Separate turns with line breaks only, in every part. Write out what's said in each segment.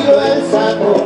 consigo el saco,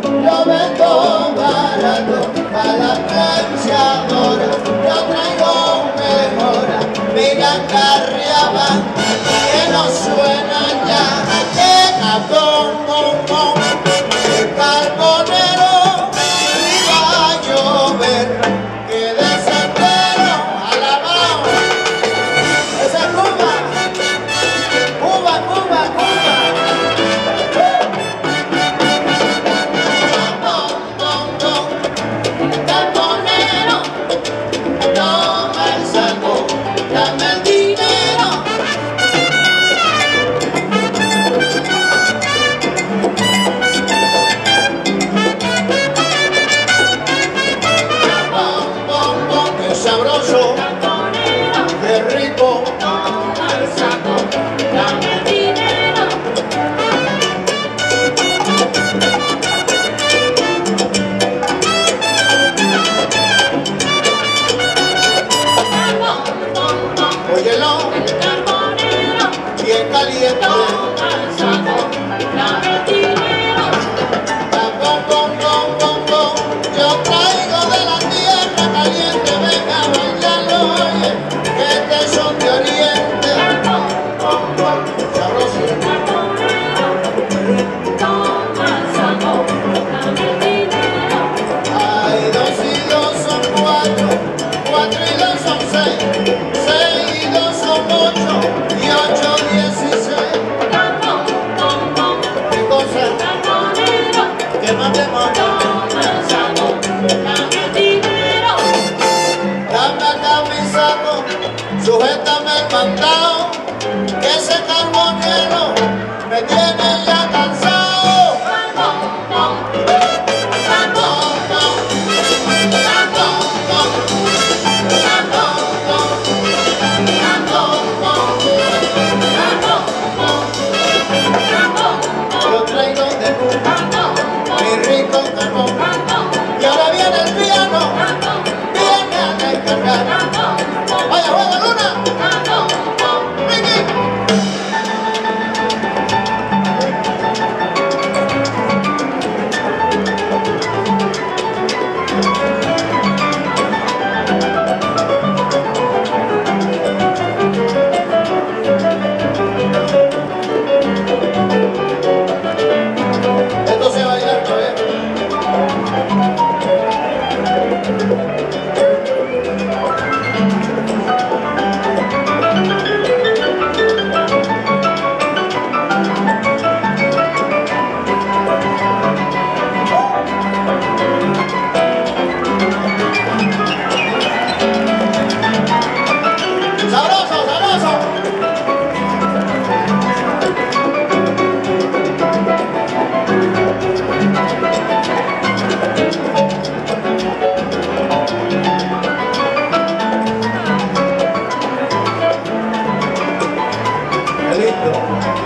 你老